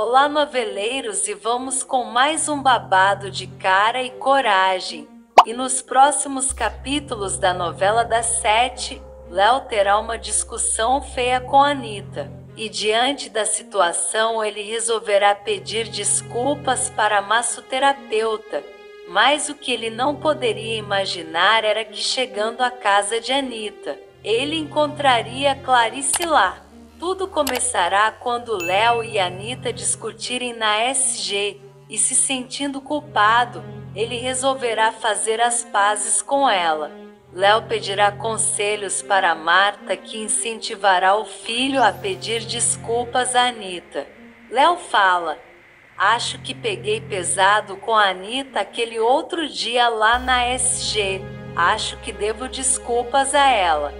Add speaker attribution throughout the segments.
Speaker 1: Olá, noveleiros, e vamos com mais um babado de cara e coragem. E nos próximos capítulos da novela das sete, Léo terá uma discussão feia com Anitta. E diante da situação, ele resolverá pedir desculpas para a massoterapeuta. Mas o que ele não poderia imaginar era que chegando à casa de Anitta, ele encontraria Clarice lá. Tudo começará quando Léo e Anita discutirem na SG e se sentindo culpado, ele resolverá fazer as pazes com ela. Léo pedirá conselhos para Marta que incentivará o filho a pedir desculpas a Anita. Léo fala: Acho que peguei pesado com a Anita aquele outro dia lá na SG. Acho que devo desculpas a ela.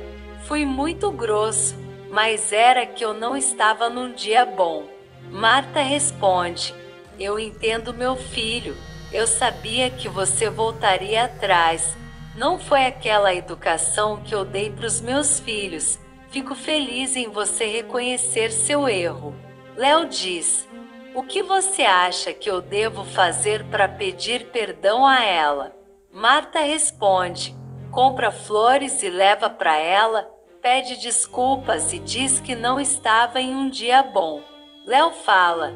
Speaker 1: Fui muito grosso mas era que eu não estava num dia bom. Marta responde: Eu entendo meu filho. Eu sabia que você voltaria atrás. Não foi aquela educação que eu dei para os meus filhos. Fico feliz em você reconhecer seu erro. Léo diz: O que você acha que eu devo fazer para pedir perdão a ela? Marta responde: Compra flores e leva para ela pede desculpas e diz que não estava em um dia bom. Léo fala: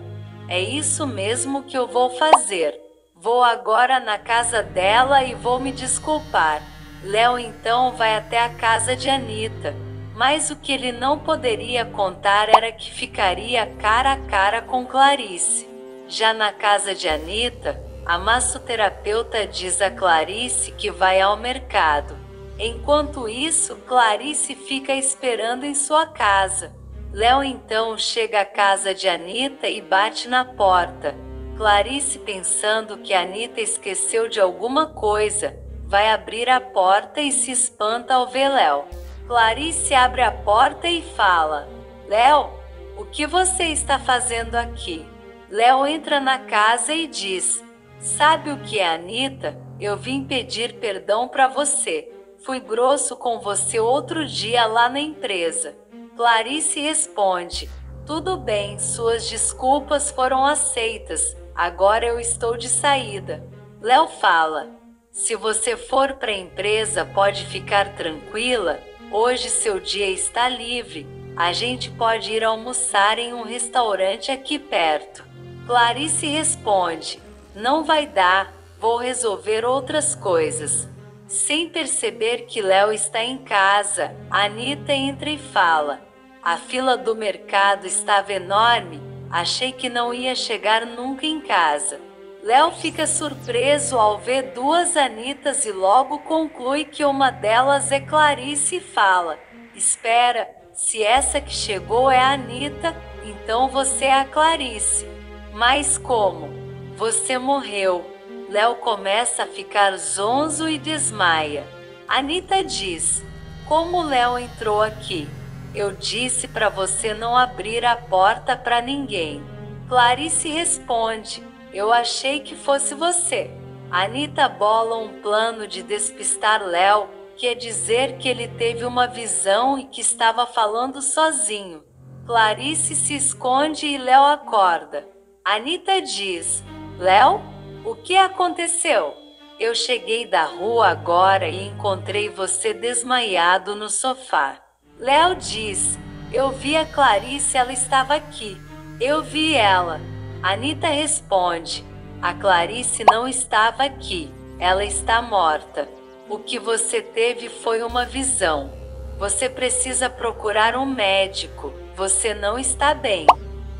Speaker 1: É isso mesmo que eu vou fazer. Vou agora na casa dela e vou me desculpar. Léo então vai até a casa de Anita, mas o que ele não poderia contar era que ficaria cara a cara com Clarice. Já na casa de Anita, a massoterapeuta diz a Clarice que vai ao mercado. Enquanto isso, Clarice fica esperando em sua casa. Léo então chega à casa de Anita e bate na porta. Clarice, pensando que Anita esqueceu de alguma coisa, vai abrir a porta e se espanta ao ver Léo. Clarice abre a porta e fala: Léo, o que você está fazendo aqui? Léo entra na casa e diz: Sabe o que é Anita? Eu vim pedir perdão para você. Fui grosso com você outro dia lá na empresa. Clarice responde: Tudo bem, suas desculpas foram aceitas. Agora eu estou de saída. Léo fala: Se você for para a empresa, pode ficar tranquila. Hoje seu dia está livre. A gente pode ir almoçar em um restaurante aqui perto. Clarice responde: Não vai dar, vou resolver outras coisas. Sem perceber que Léo está em casa, Anita entra e fala: A fila do mercado estava enorme, achei que não ia chegar nunca em casa. Léo fica surpreso ao ver duas Anitas e logo conclui que uma delas é Clarice e fala: Espera, se essa que chegou é a Anita, então você é a Clarice. Mas como? Você morreu. Léo começa a ficar zonzo e desmaia. Anita diz: Como Léo entrou aqui? Eu disse para você não abrir a porta para ninguém. Clarice responde: Eu achei que fosse você. Anita bola um plano de despistar Léo, quer dizer que ele teve uma visão e que estava falando sozinho. Clarice se esconde e Léo acorda. Anita diz: Léo, o que aconteceu? Eu cheguei da rua agora e encontrei você desmaiado no sofá. Léo diz: Eu vi a Clarice, ela estava aqui. Eu vi ela. Anita responde: A Clarice não estava aqui. Ela está morta. O que você teve foi uma visão. Você precisa procurar um médico. Você não está bem.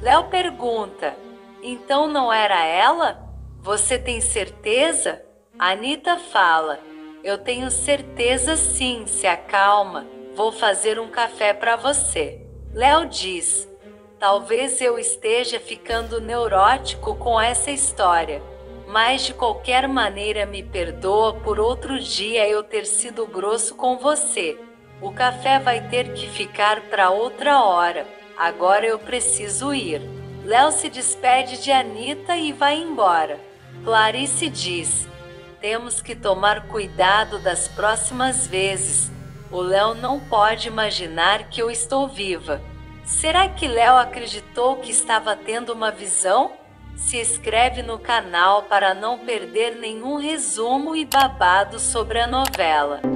Speaker 1: Léo pergunta: Então não era ela? Você tem certeza? Anita fala. Eu tenho certeza sim, se acalma. Vou fazer um café para você. Léo diz: Talvez eu esteja ficando neurótico com essa história, mas de qualquer maneira me perdoa por outro dia eu ter sido grosso com você. O café vai ter que ficar para outra hora. Agora eu preciso ir. Léo se despede de Anita e vai embora. Clarice diz: temos que tomar cuidado das próximas vezes. O Léo não pode imaginar que eu estou viva. Será que Léo acreditou que estava tendo uma visão? Se inscreve no canal para não perder nenhum resumo e babado sobre a novela.